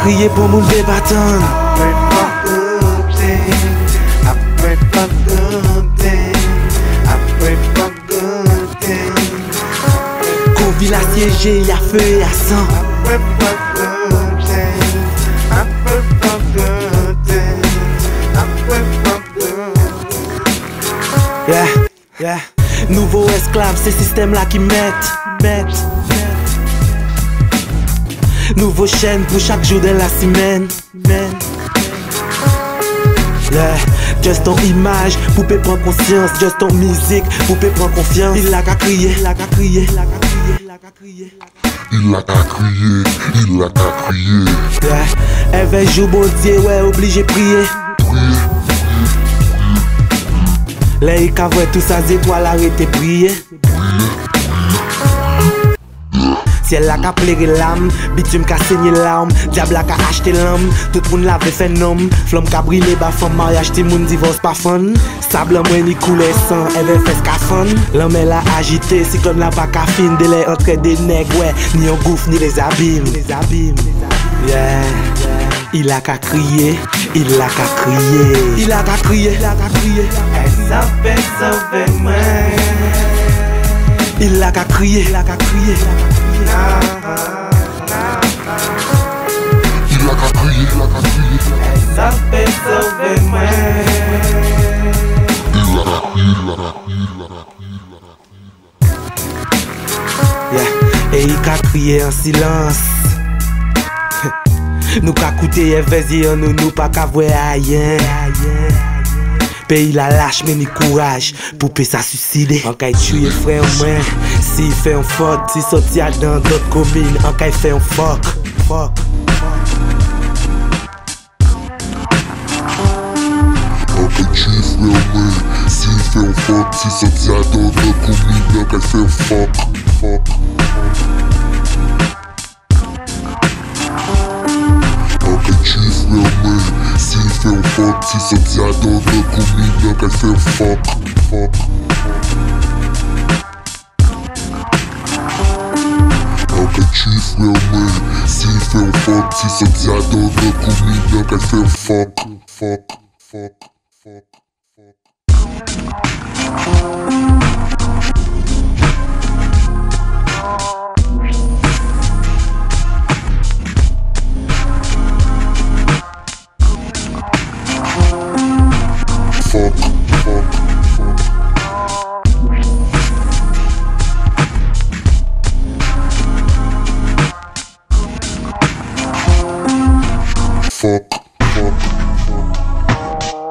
Crier pour moun de batan. Kou vil a siéger, y a feu et a sang. après pas gante, après pas gante, après pas gante. Yeah, yeah. Nouveau esclave, c'est système là qui met, met. Nouveau chaîne pour chaque jour de la semaine. Yeah. Just ton image, poupée prend conscience. Just ton musique, poupée prend confiance. Il a qu'à crier, il a qu'à crier, il a qu'à crier, il a qu'à crier. Il a qu'à crier, il a qu'à crier. Yeah. Elle veut jouer bon Dieu, ouais, obligé prier. Prier, Là, il tout sa étoiles arrêter prier. Siel la ka plere lam, bitum ka senye lam Diab la ka achte lam, tout moun la ve fenom Flom ka brile ba fom, maryaj ti moun divos pa fon Sab la mwen ni koule san, eve fes ka fon Lame la agite, siklon la pa ka fin Dele entre de neg, we, ni yon gouf ni les abim Yeah, il a ka kriye, il a ka kriye Il a ka kriye, il a ka kriye El save, save mwen Il a ka kriye, il a ka kriye il a crier, il a. Elle s'appelle. Il a il a a. Yeah. Et il a crié en silence. nous qu'a coûté et vas-y en nous, nous pas qu'à voir rien. Pays la lâche mais ni courage Poupée ça suicide En kay tuer frère moi Si fait un faute Si sorti à dans d'autres communes En kay fait un fuck Fuck Un petit frère moi, s'il fait un fuck, si ça tient dans notre commune, qu'elle fait un fuck, fuck. Un fuck, si dans notre commune, qu'elle fait un fuck, fuck. Un petit frère moi, s'il fait un fuck, commune, qu'elle fait un fuck, fuck, fuck, fuck, fuck. Fuck,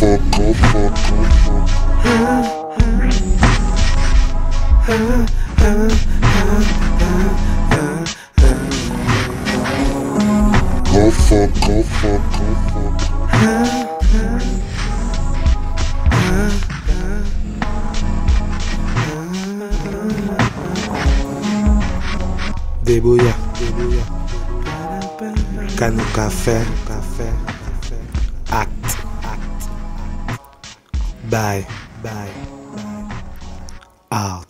fuck, oh fuck, oh fuck. Oh fuck, oh fuck, oh fuck. Débrouilla Canou café Café Acte Bye. Bye. Out